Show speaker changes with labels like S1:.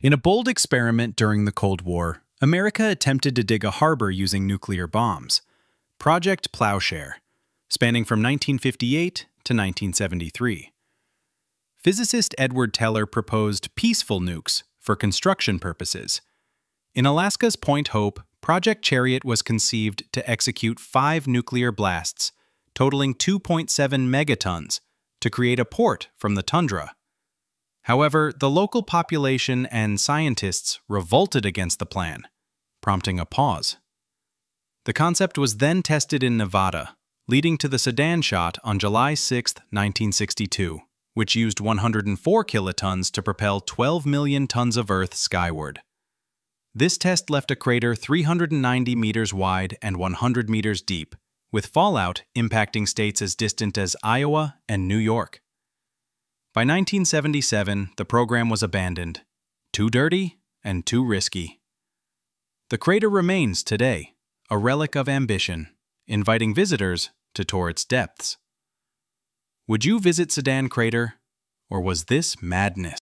S1: In a bold experiment during the Cold War, America attempted to dig a harbor using nuclear bombs. Project Plowshare, spanning from 1958 to 1973. Physicist Edward Teller proposed peaceful nukes for construction purposes. In Alaska's Point Hope, Project Chariot was conceived to execute five nuclear blasts, totaling 2.7 megatons, to create a port from the tundra. However, the local population and scientists revolted against the plan, prompting a pause. The concept was then tested in Nevada, leading to the Sedan shot on July 6, 1962, which used 104 kilotons to propel 12 million tons of Earth skyward. This test left a crater 390 meters wide and 100 meters deep, with fallout impacting states as distant as Iowa and New York. By 1977, the program was abandoned. Too dirty and too risky. The crater remains today, a relic of ambition, inviting visitors to tour its depths. Would you visit Sedan Crater, or was this madness?